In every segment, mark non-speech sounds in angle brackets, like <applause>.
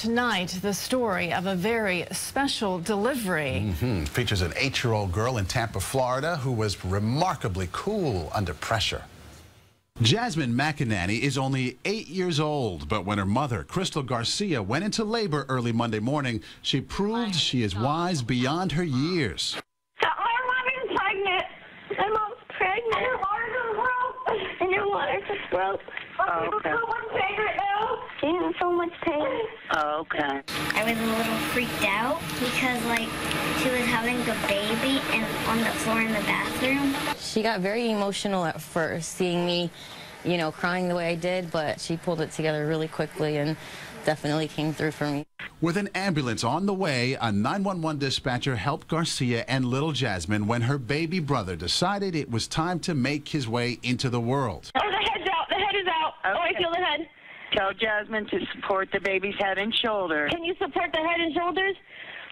Tonight, the story of a very special delivery. Mm -hmm. Features an eight-year-old girl in Tampa, Florida, who was remarkably cool under pressure. Jasmine McInerney is only eight years old, but when her mother, Crystal Garcia, went into labor early Monday morning, she proved she is wise beyond her years. Our mom pregnant. My mom's pregnant. Her water's broke. And your water's broke. Oh, okay in so much pain. Oh, okay. I was a little freaked out because, like, she was having a baby and on the floor in the bathroom. She got very emotional at first, seeing me, you know, crying the way I did, but she pulled it together really quickly and definitely came through for me. With an ambulance on the way, a 911 dispatcher helped Garcia and little Jasmine when her baby brother decided it was time to make his way into the world. Oh, the head's out. The head is out. Okay. Oh, I feel the head. Tell Jasmine to support the baby's head and shoulders. Can you support the head and shoulders?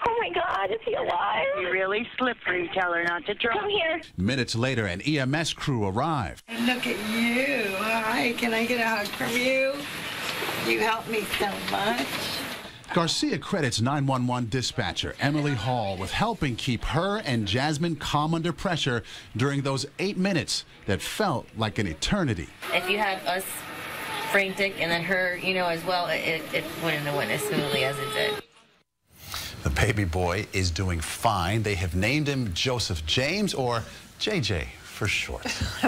Oh my God, is he alive? He's really slippery. Tell her not to drop. Come here. Minutes later, an EMS crew arrived. Look at you. Hi, can I get a hug from you? You helped me so much. Garcia credits 911 dispatcher Emily Hall with helping keep her and Jasmine calm under pressure during those eight minutes that felt like an eternity. If you have us frantic, and then her, you know, as well, it, it wouldn't have went as smoothly as it did. The baby boy is doing fine. They have named him Joseph James, or JJ for short. <laughs>